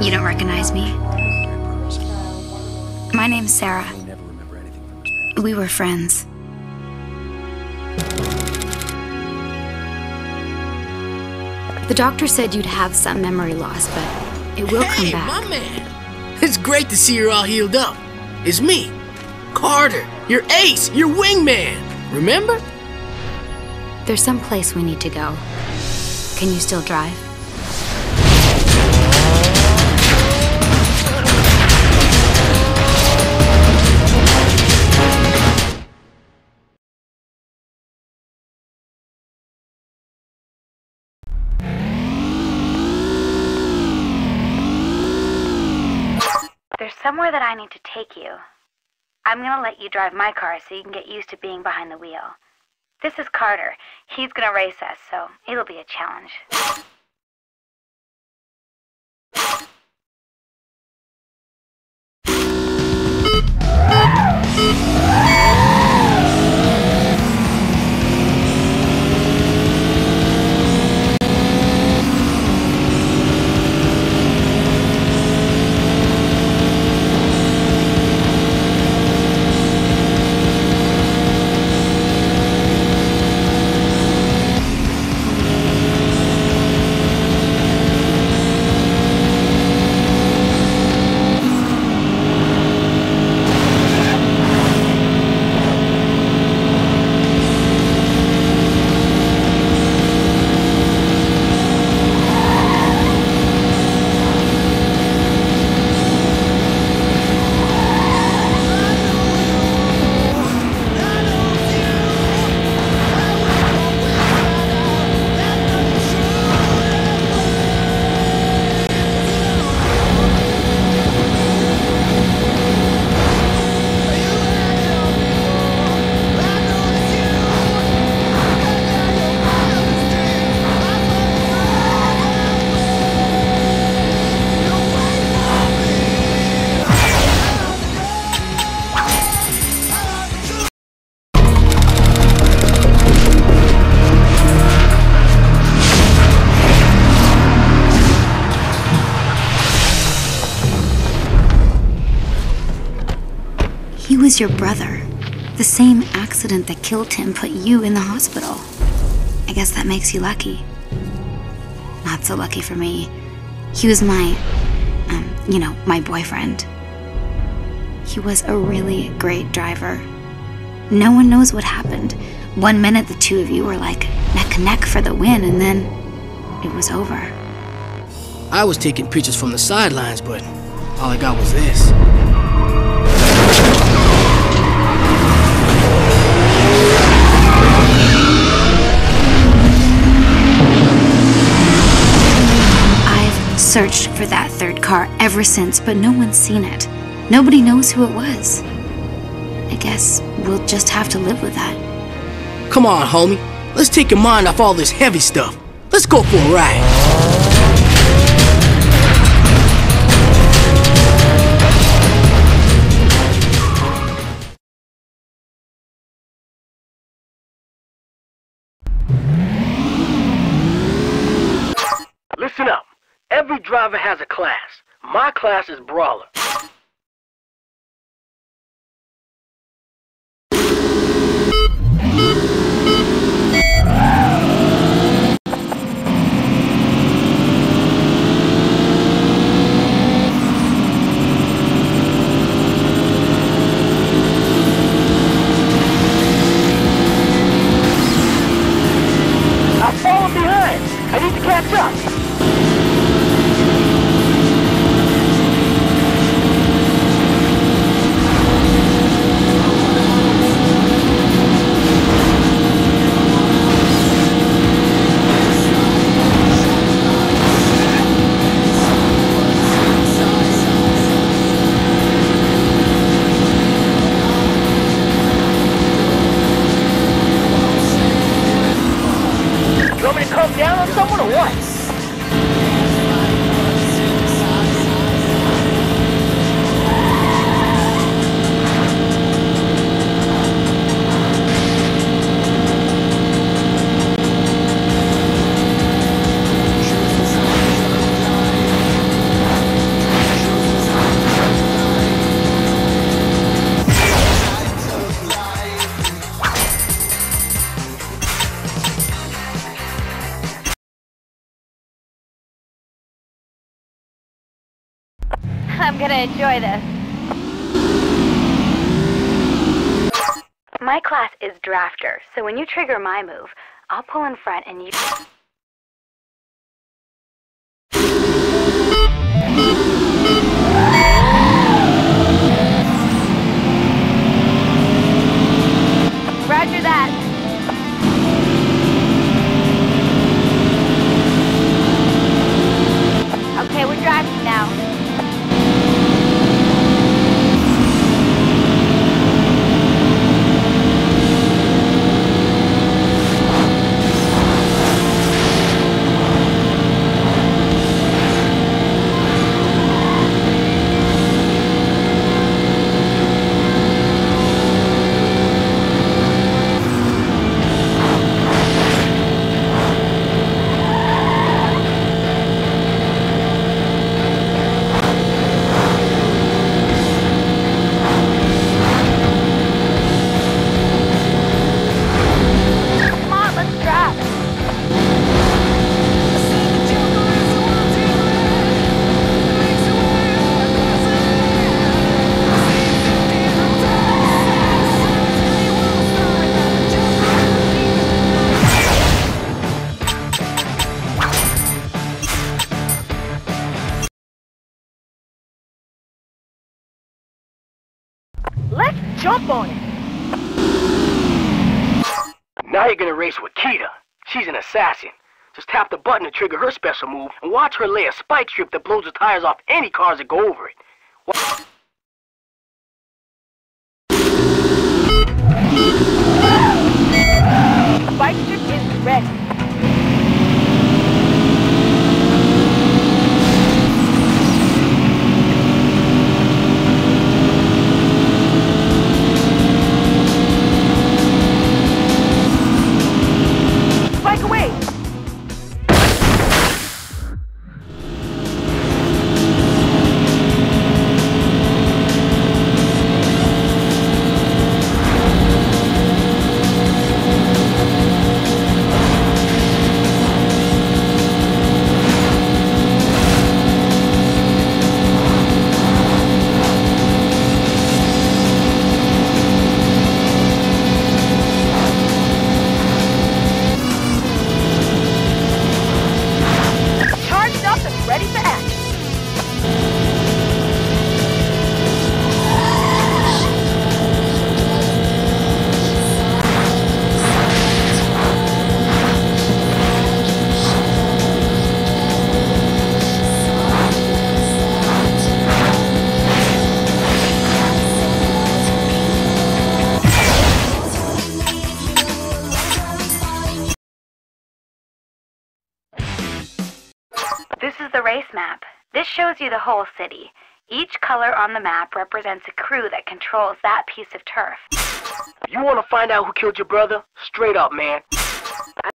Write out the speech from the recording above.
You don't recognize me. My name's Sarah. We were friends. The doctor said you'd have some memory loss, but it will come back. my man! It's great to see you're all healed up. It's me, Carter, your ace, your wingman. Remember? There's some place we need to go. Can you still drive? Somewhere that I need to take you. I'm gonna let you drive my car so you can get used to being behind the wheel. This is Carter. He's gonna race us, so it'll be a challenge. Your brother. The same accident that killed him put you in the hospital. I guess that makes you lucky. Not so lucky for me. He was my, um, you know, my boyfriend. He was a really great driver. No one knows what happened. One minute the two of you were like neck and neck for the win, and then it was over. I was taking pictures from the sidelines, but all I got was this. Searched for that third car ever since, but no one's seen it. Nobody knows who it was. I guess we'll just have to live with that. Come on, homie. Let's take your mind off all this heavy stuff. Let's go for a ride. Driver has a class. My class is Brawler. Down on someone or what? I'm gonna enjoy this. My class is drafter, so when you trigger my move, I'll pull in front and you... Let's on it. Now you're gonna race with Kita. She's an assassin. Just tap the button to trigger her special move and watch her lay a spike strip that blows the tires off any cars that go over it. Wa- Spike strip is ready. The race map. This shows you the whole city. Each color on the map represents a crew that controls that piece of turf. You wanna find out who killed your brother? Straight up, man.